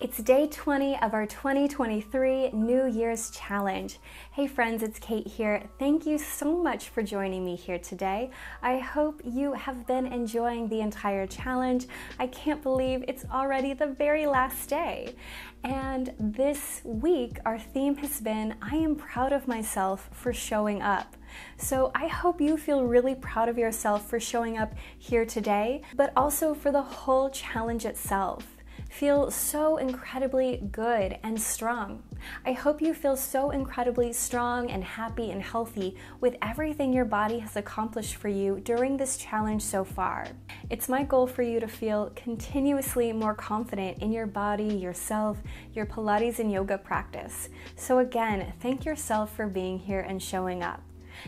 It's day 20 of our 2023 New Year's Challenge. Hey friends, it's Kait here. Thank you so much for joining me here today. I hope you have been enjoying the entire challenge. I can't believe it's already the very last day. And this week, our theme has been I am proud of myself for showing up. So I hope you feel really proud of yourself for showing up here today, but also for the whole challenge itself feel so incredibly good and strong. I hope you feel so incredibly strong and happy and healthy with everything your body has accomplished for you during this challenge so far. It's my goal for you to feel continuously more confident in your body, yourself, your Pilates and yoga practice. So, again, thank yourself for being here and showing up.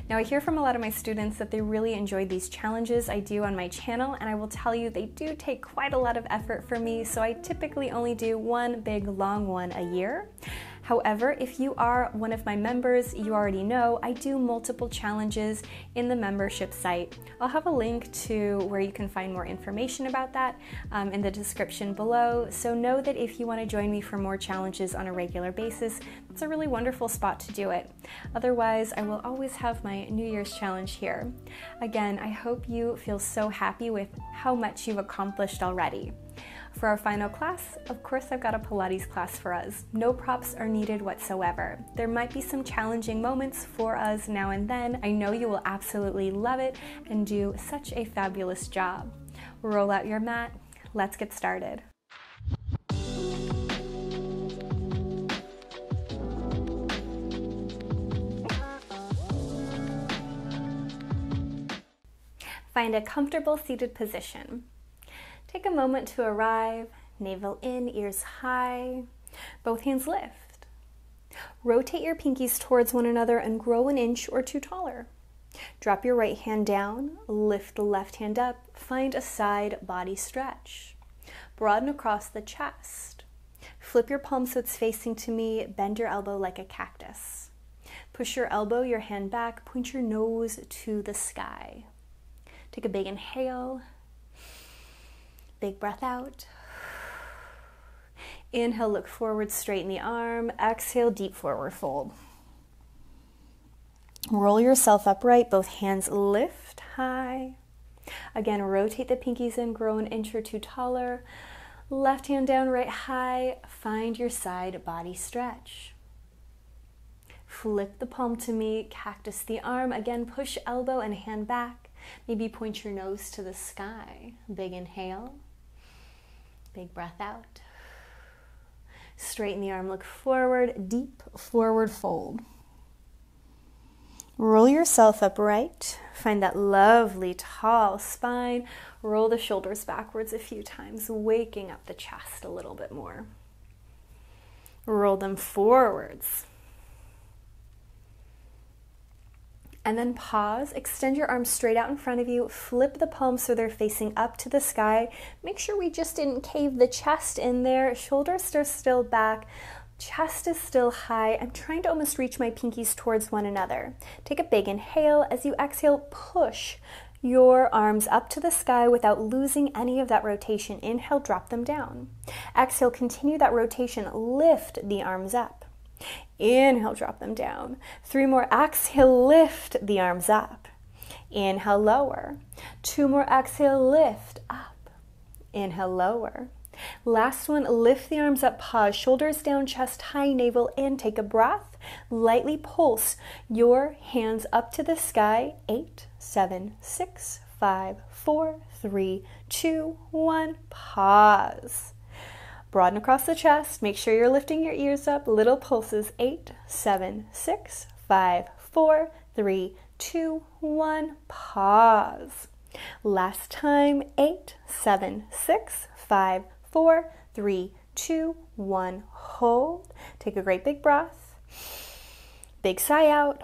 Now, I hear from a lot of my students that they really enjoy these challenges I do on my channel, and I will tell you they do take quite a lot of effort for me, so I typically only do one big long one a year. However, if you are one of my members, you already know I do multiple challenges in the membership site. I'll have a link to where you can find more information about that um, in the description below. So know that if you want to join me for more challenges on a regular basis, it's a really wonderful spot to do it. Otherwise, I will always have my New Year's challenge here. Again, I hope you feel so happy with how much you've accomplished already. For our final class, of course, I've got a Pilates class for us. No props are needed whatsoever. There might be some challenging moments for us now and then. I know you will absolutely love it and do such a fabulous job. Roll out your mat. Let's get started. Find a comfortable seated position. Take a moment to arrive, navel in, ears high, both hands lift. Rotate your pinkies towards one another and grow an inch or two taller. Drop your right hand down, lift the left hand up, find a side body stretch. Broaden across the chest. Flip your palm so it's facing to me, bend your elbow like a cactus. Push your elbow, your hand back, point your nose to the sky. Take a big inhale, Big breath out. Inhale, look forward, straighten the arm. Exhale, deep forward fold. Roll yourself upright, both hands lift high. Again, rotate the pinkies in, grow an inch or two taller. Left hand down, right high. Find your side body stretch. Flip the palm to me, cactus the arm. Again, push elbow and hand back. Maybe point your nose to the sky. Big inhale. Big breath out. Straighten the arm, look forward, deep forward fold. Roll yourself upright. Find that lovely tall spine. Roll the shoulders backwards a few times, waking up the chest a little bit more. Roll them forwards. And then pause. Extend your arms straight out in front of you. Flip the palms so they're facing up to the sky. Make sure we just didn't cave the chest in there. Shoulders are still back. Chest is still high. I'm trying to almost reach my pinkies towards one another. Take a big inhale. As you exhale, push your arms up to the sky without losing any of that rotation. Inhale, drop them down. Exhale, continue that rotation. Lift the arms up. Inhale, drop them down. Three more. Exhale, lift the arms up. Inhale, lower. Two more. Exhale, lift up. Inhale, lower. Last one, lift the arms up, pause, shoulders down, chest high, navel in. Take a breath. Lightly pulse your hands up to the sky. Eight, seven, six, five, four, three, two, one. Pause. Broaden across the chest. Make sure you're lifting your ears up. Little pulses. Eight, seven, six, five, four, three, two, one. Pause. Last time. Eight, seven, six, five, four, three, two, one. Hold. Take a great big breath. Big sigh out.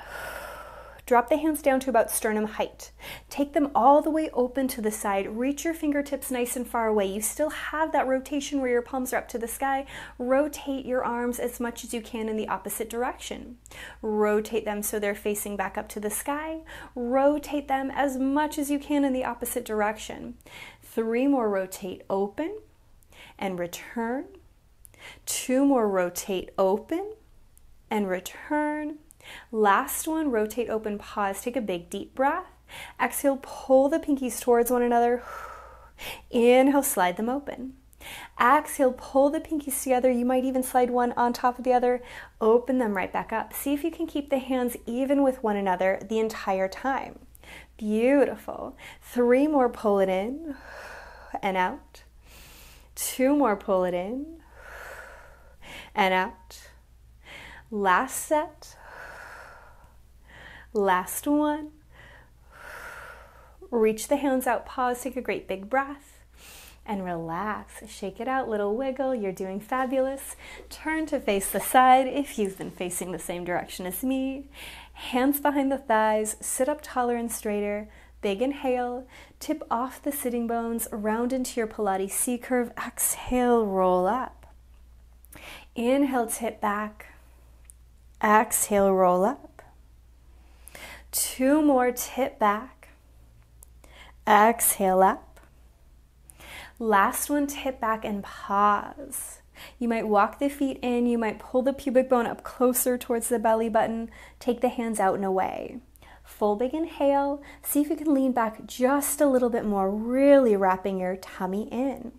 Drop the hands down to about sternum height. Take them all the way open to the side. Reach your fingertips nice and far away. You still have that rotation where your palms are up to the sky. Rotate your arms as much as you can in the opposite direction. Rotate them so they're facing back up to the sky. Rotate them as much as you can in the opposite direction. Three more rotate open and return. Two more, rotate open and return. Last one, rotate open, pause, take a big deep breath. Exhale, pull the pinkies towards one another. Inhale, slide them open. Exhale, pull the pinkies together. You might even slide one on top of the other. Open them right back up. See if you can keep the hands even with one another the entire time. Beautiful. Three more, pull it in and out. Two more, pull it in and out. Last set. Last one. Reach the hands out, pause, take a great big breath, and relax. Shake it out, little wiggle. You're doing fabulous. Turn to face the side if you've been facing the same direction as me. Hands behind the thighs, sit up taller and straighter. Big inhale, tip off the sitting bones, round into your Pilates C curve. Exhale, roll up. Inhale, tip back. Exhale, roll up. Two more, tip back. Exhale up. Last one, tip back and pause. You might walk the feet in, you might pull the pubic bone up closer towards the belly button, take the hands out and away. Full big inhale, see if you can lean back just a little bit more, really wrapping your tummy in.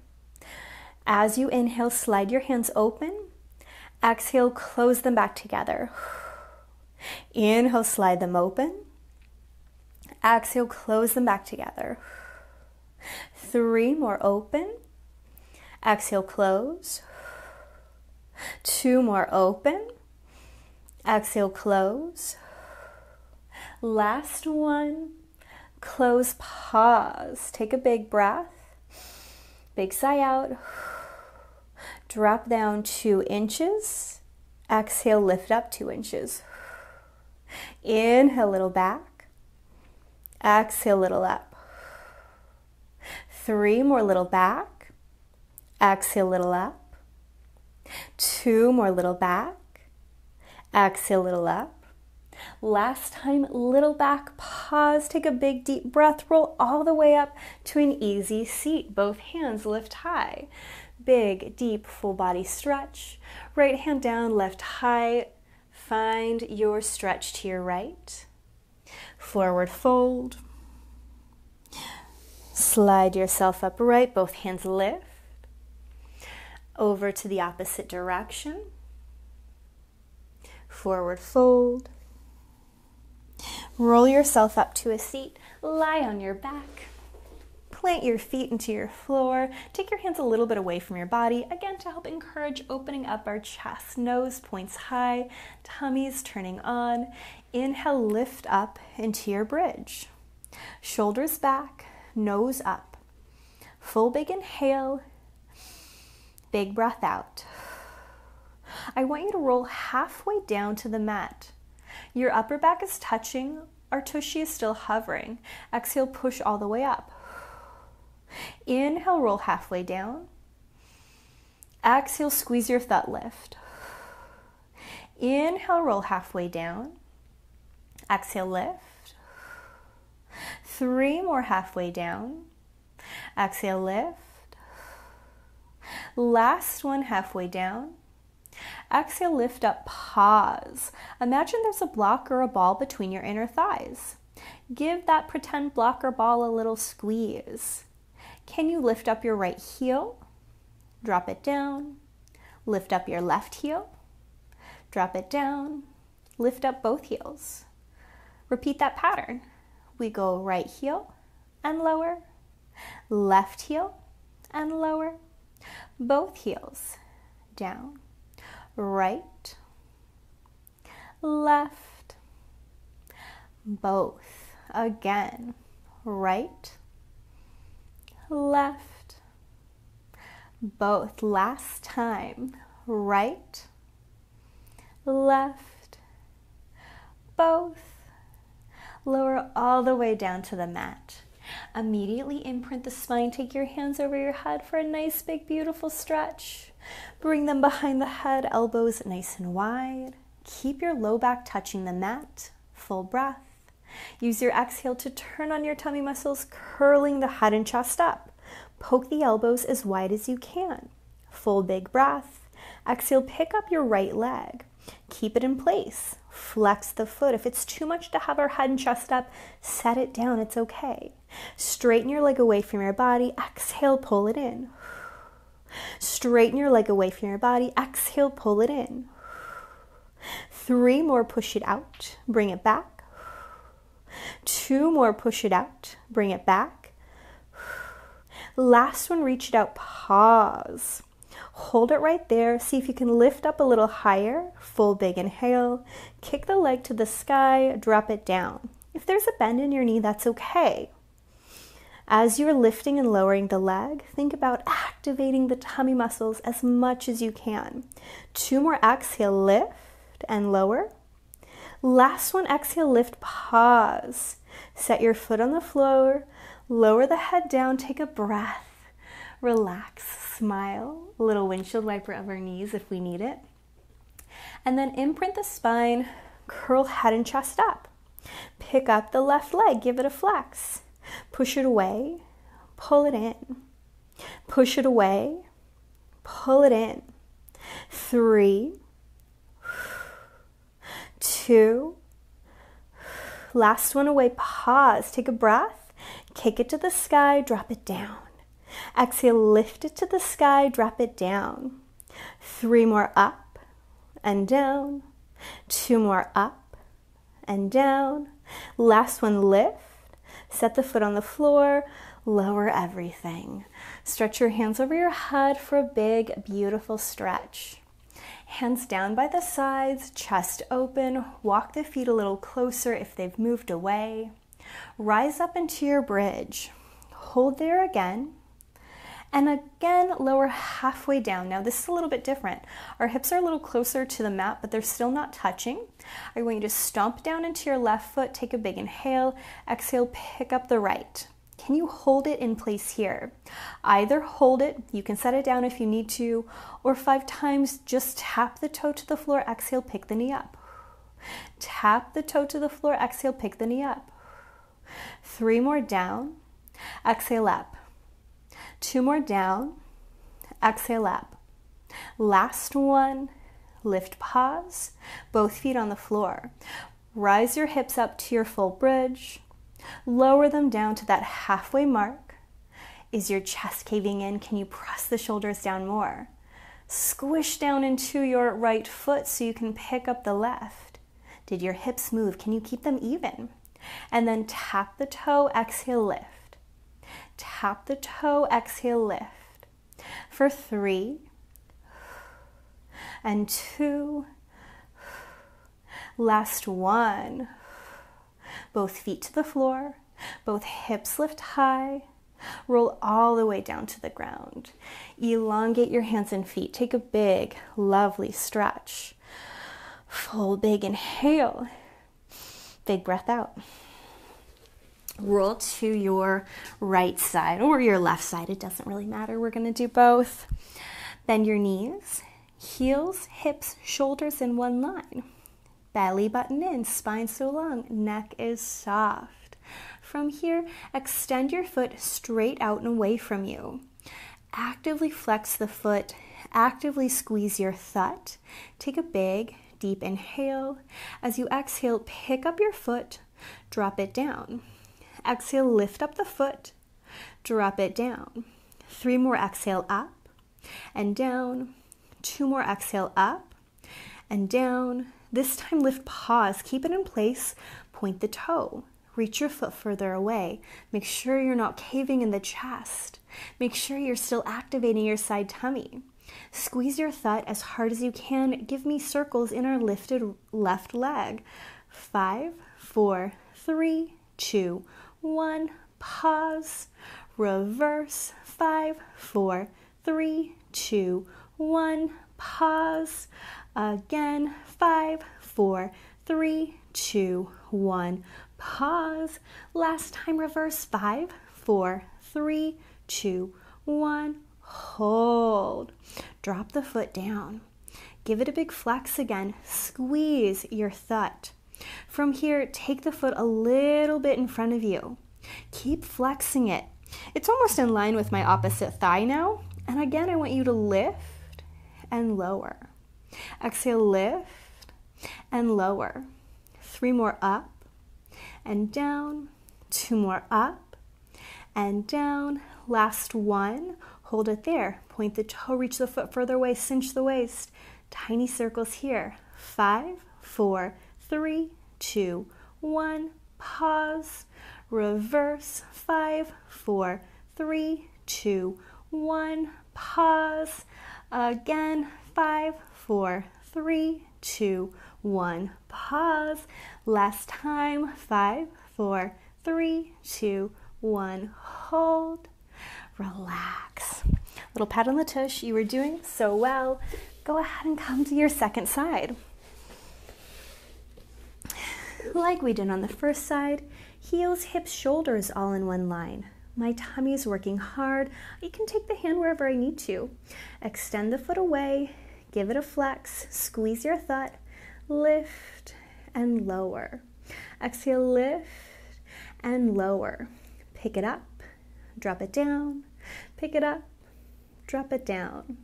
As you inhale, slide your hands open. Exhale, close them back together. Inhale, slide them open. Exhale, close them back together. Three more open. Exhale, close. Two more open. Exhale, close. Last one. Close, pause. Take a big breath. Big sigh out. Drop down two inches. Exhale, lift up two inches. Inhale, little back. Exhale, little up. Three more little back. Exhale, little up. Two more little back. Exhale, little up. Last time, little back, pause, take a big deep breath, roll all the way up to an easy seat. Both hands lift high. Big, deep, full body stretch. Right hand down, left high. Find your stretch to your right forward fold. Slide yourself upright, both hands lift. Over to the opposite direction. Forward fold. Roll yourself up to a seat. Lie on your back. Plant your feet into your floor. Take your hands a little bit away from your body, again to help encourage opening up our chest. Nose points high, tummy's turning on. Inhale, lift up into your bridge. Shoulders back, nose up. Full big inhale, big breath out. I want you to roll halfway down to the mat. Your upper back is touching, our tushy is still hovering. Exhale, push all the way up. Inhale, roll halfway down. Exhale, squeeze your thud lift. Inhale, roll halfway down. Exhale, lift. Three more halfway down. Exhale, lift. Last one halfway down. Exhale, lift up, pause. Imagine there's a block or a ball between your inner thighs. Give that pretend block or ball a little squeeze. Can you lift up your right heel? Drop it down. Lift up your left heel. Drop it down. Lift up both heels. Repeat that pattern. We go right heel and lower, left heel and lower, both heels down, right, left, both again, right, left, both last time, right, left, both lower all the way down to the mat. Immediately imprint the spine. Take your hands over your head for a nice, big, beautiful stretch. Bring them behind the head, elbows nice and wide. Keep your low back touching the mat. Full breath. Use your exhale to turn on your tummy muscles, curling the head and chest up. Poke the elbows as wide as you can. Full big breath. Exhale, pick up your right leg. Keep it in place. Flex the foot. If it's too much to have our head and chest up, set it down. It's okay. Straighten your leg away from your body. Exhale, pull it in. Straighten your leg away from your body. Exhale, pull it in. Three more, push it out. Bring it back. Two more, push it out. Bring it back. Last one, reach it out. Pause. Hold it right there. See if you can lift up a little higher. Full big inhale. Kick the leg to the sky. Drop it down. If there's a bend in your knee, that's okay. As you're lifting and lowering the leg, think about activating the tummy muscles as much as you can. Two more exhale, lift and lower. Last one, exhale, lift, pause. Set your foot on the floor, lower the head down, take a breath, relax, smile, a little windshield wiper of our knees if we need it. And then imprint the spine, curl head and chest up. Pick up the left leg, give it a flex. Push it away, pull it in. Push it away, pull it in. Three, two, last one away. Pause, take a breath, kick it to the sky, drop it down. Exhale, lift it to the sky, drop it down. Three more up and down. Two more up and down. Last one, lift. Set the foot on the floor, lower everything. Stretch your hands over your head for a big, beautiful stretch. Hands down by the sides, chest open. Walk the feet a little closer if they've moved away. Rise up into your bridge. Hold there again. And again, lower halfway down. Now, this is a little bit different. Our hips are a little closer to the mat, but they're still not touching. I want you to stomp down into your left foot, take a big inhale, exhale, pick up the right. Can you hold it in place here? Either hold it, you can set it down if you need to, or five times just tap the toe to the floor, exhale, pick the knee up. Tap the toe to the floor, exhale, pick the knee up. Three more down, exhale up. Two more down. Exhale up. Last one. Lift, pause. Both feet on the floor. Rise your hips up to your full bridge. Lower them down to that halfway mark. Is your chest caving in? Can you press the shoulders down more? Squish down into your right foot so you can pick up the left. Did your hips move? Can you keep them even? And then tap the toe, exhale, lift. Tap the toe, exhale, lift. For three and two. Last one. Both feet to the floor, both hips lift high. Roll all the way down to the ground. Elongate your hands and feet. Take a big, lovely stretch. Full big inhale. Big breath out roll to your right side or your left side. It doesn't really matter. We're going to do both. Bend your knees, heels, hips, shoulders in one line. Belly button in, spine so long, neck is soft. From here, extend your foot straight out and away from you. Actively flex the foot, actively squeeze your thud. Take a big, deep inhale. As you exhale, pick up your foot, drop it down. Exhale, lift up the foot, drop it down. Three more exhale up and down. Two more exhale up and down. This time lift, pause, keep it in place, point the toe. Reach your foot further away. Make sure you're not caving in the chest. Make sure you're still activating your side tummy. Squeeze your thud as hard as you can. Give me circles in our lifted left leg. Five, four, three, two, one, pause, reverse, five, four, three, two, one, pause, again, five, four, three, two, one, pause, last time, reverse, five, four, three, two, one, hold, drop the foot down. Give it a big flex again. Squeeze your thut. From here, take the foot a little bit in front of you. Keep flexing it. It's almost in line with my opposite thigh now. And again, I want you to lift and lower. Exhale, lift and lower. Three more up and down. Two more up and down. Last one. Hold it there. Point the toe, reach the foot further away, cinch the waist. Tiny circles here. Five, four, three, two, one. Pause. Reverse. Five, four, three, two, one. Pause. Again. Five, four, three, two, one. Pause. Last time. Five, four, three, two, one. Hold. Relax. Little pat on the tush. You were doing so well. Go ahead and come to your second side. Like we did on the first side, heels, hips, shoulders all in one line. My tummy is working hard. I can take the hand wherever I need to. Extend the foot away, give it a flex, squeeze your thought, lift and lower. Exhale, lift and lower. Pick it up, drop it down, pick it up, drop it down.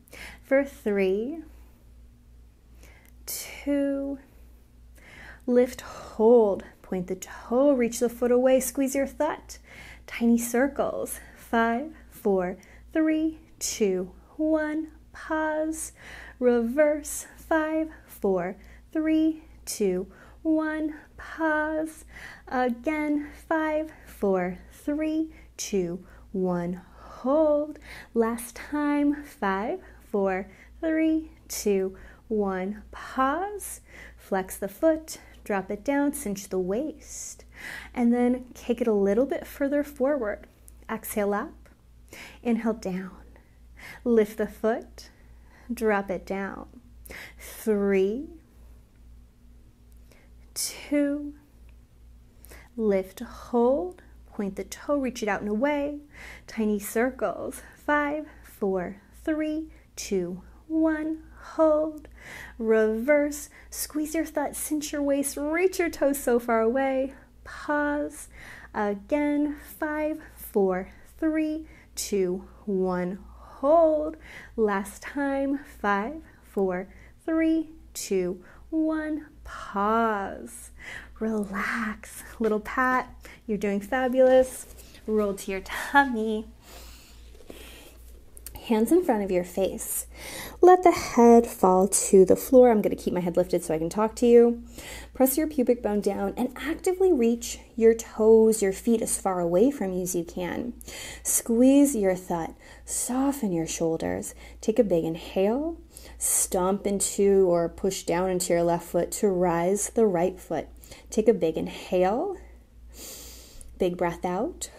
For three, two, lift, hold, point the toe, reach the foot away, squeeze your thought. Tiny circles. Five, four, three, two, one. Pause. Reverse. Five, four, three, two, one. Pause. Again. Five, four, three, two, one. Hold. Last time. Five, four, three, two, one. Pause. Flex the foot. Drop it down. Cinch the waist and then kick it a little bit further forward. Exhale up, inhale down. Lift the foot, drop it down. Three, two, lift, hold, point the toe, reach it out and away. Tiny circles. Five, four, three, two, one. Hold, reverse, squeeze your thought, cinch your waist, reach your toes so far away pause. Again, five, four, three, two, one. Hold. Last time, five, four, three, two, one. Pause. Relax. Little pat. You're doing fabulous. Roll to your tummy hands in front of your face. Let the head fall to the floor. I'm going to keep my head lifted so I can talk to you. Press your pubic bone down and actively reach your toes, your feet as far away from you as you can. Squeeze your thought. Soften your shoulders. Take a big inhale. Stomp into or push down into your left foot to rise the right foot. Take a big inhale. Big breath out.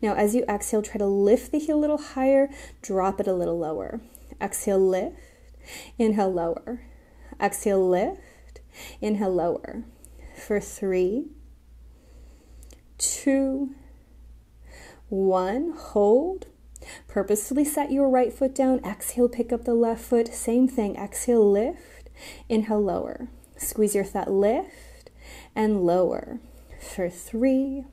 Now, as you exhale, try to lift the heel a little higher, drop it a little lower. Exhale, lift. Inhale, lower. Exhale, lift. Inhale, lower. For three, two, one. Hold. Purposefully set your right foot down. Exhale, pick up the left foot. Same thing. Exhale, lift. Inhale, lower. Squeeze your thought, lift and lower. For three,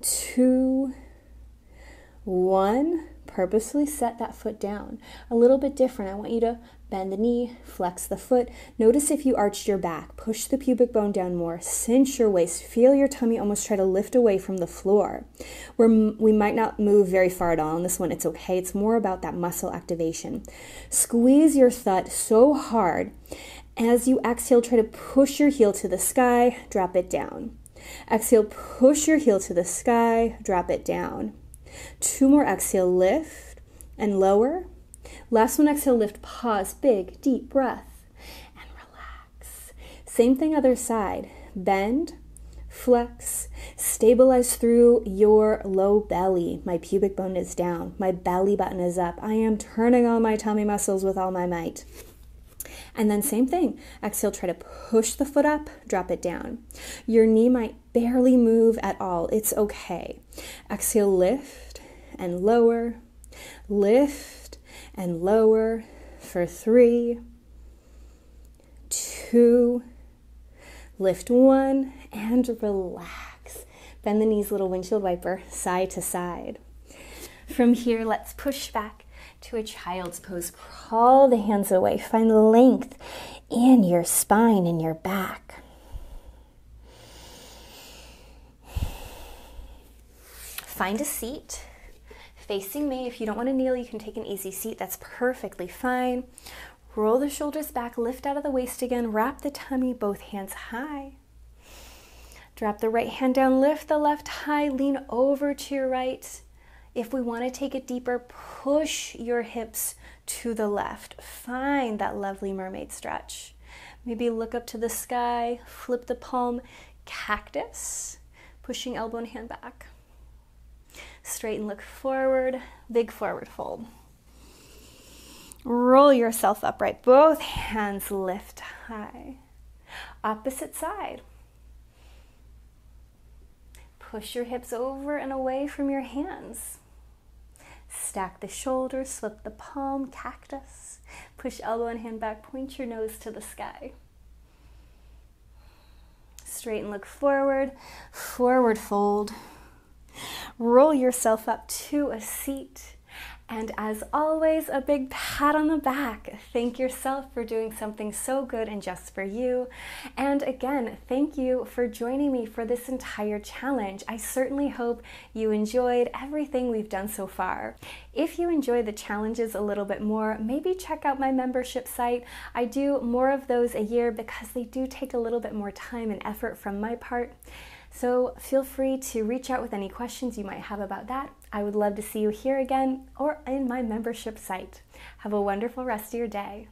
two, one. Purposely set that foot down. A little bit different. I want you to bend the knee, flex the foot. Notice if you arched your back, push the pubic bone down more, cinch your waist, feel your tummy almost try to lift away from the floor. We might not move very far at all on this one, it's okay. It's more about that muscle activation. Squeeze your thud so hard. As you exhale, try to push your heel to the sky, drop it down. Exhale, push your heel to the sky, drop it down. Two more exhale, lift and lower. Last one, exhale, lift, pause, big, deep breath, and relax. Same thing, other side. Bend, flex, stabilize through your low belly. My pubic bone is down, my belly button is up. I am turning on my tummy muscles with all my might. And then same thing. Exhale, try to push the foot up, drop it down. Your knee might barely move at all. It's okay. Exhale, lift and lower, lift and lower for three, two, lift one, and relax. Bend the knees, little windshield wiper, side to side. From here, let's push back to a child's pose. Crawl the hands away. Find length in your spine and your back. Find a seat facing me. If you don't want to kneel, you can take an easy seat. That's perfectly fine. Roll the shoulders back, lift out of the waist again, wrap the tummy, both hands high. Drop the right hand down, lift the left high, lean over to your right. If we want to take it deeper, push your hips to the left. Find that lovely mermaid stretch. Maybe look up to the sky, flip the palm, cactus, pushing elbow and hand back. Straighten, look forward, big forward fold. Roll yourself upright, both hands lift high. Opposite side. Push your hips over and away from your hands. Stack the shoulders, slip the palm, cactus. Push elbow and hand back, point your nose to the sky. Straighten, look forward, forward fold. Roll yourself up to a seat. And as always, a big pat on the back. Thank yourself for doing something so good and just for you. And again, thank you for joining me for this entire challenge. I certainly hope you enjoyed everything we've done so far. If you enjoy the challenges a little bit more, maybe check out my membership site. I do more of those a year because they do take a little bit more time and effort from my part. So feel free to reach out with any questions you might have about that. I would love to see you here again or in my membership site. Have a wonderful rest of your day.